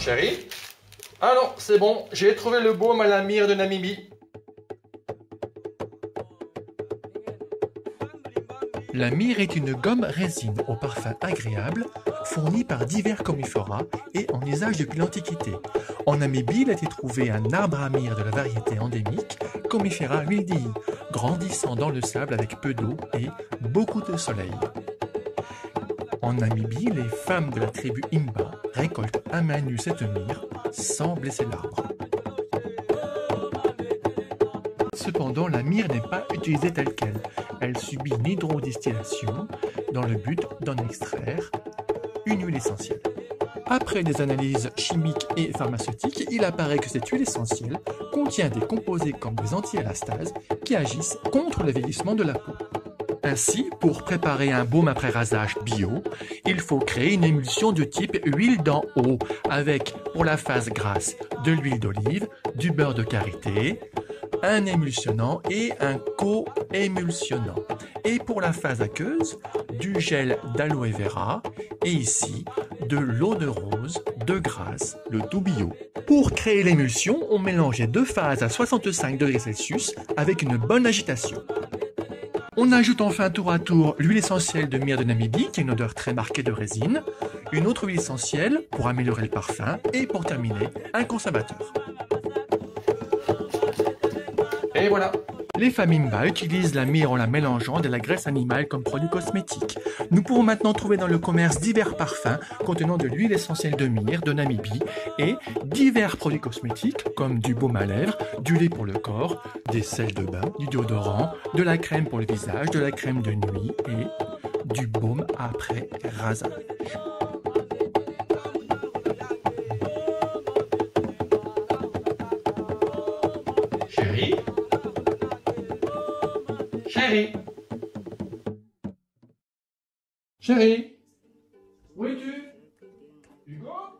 Chérie? Ah c'est bon, j'ai trouvé le beau malamir de Namibie. La myrrhe est une gomme résine au parfum agréable, fournie par divers commiphora et en usage depuis l'Antiquité. En Namibie, il a été trouvé un arbre à myrrhe de la variété endémique, Comifera wildii, grandissant dans le sable avec peu d'eau et beaucoup de soleil. En Namibie, les femmes de la tribu Imba récoltent à main nue cette myrrhe sans blesser l'arbre. Cependant, la myrrhe n'est pas utilisée telle qu'elle. Elle subit une hydrodistillation dans le but d'en extraire une huile essentielle. Après des analyses chimiques et pharmaceutiques, il apparaît que cette huile essentielle contient des composés comme des antiélastases qui agissent contre le vieillissement de la peau. Ainsi, pour préparer un baume après rasage bio, il faut créer une émulsion de type huile d'en haut avec, pour la phase grasse, de l'huile d'olive, du beurre de karité, un émulsionnant et un co-émulsionnant. Et pour la phase aqueuse, du gel d'aloe vera et ici de l'eau de rose de Grasse, le tout. Pour créer l'émulsion, on mélange les deux phases à 65 degrés Celsius avec une bonne agitation. On ajoute enfin tour à tour l'huile essentielle de myrrhe de Namibie qui a une odeur très marquée de résine, une autre huile essentielle pour améliorer le parfum et pour terminer un conservateur. Et voilà Les familles Mba utilisent la myrrhe en la mélangeant à de la graisse animale comme produit cosmétique. Nous pouvons maintenant trouver dans le commerce divers parfums contenant de l'huile essentielle de myrrhe de Namibie et divers produits cosmétiques comme du baume à lèvres, du lait pour le corps, des sels de bain, du déodorant, de la crème pour le visage, de la crème de nuit et du baume après rasage. Chérie Chérie. Chérie. Où es-tu? Hugo?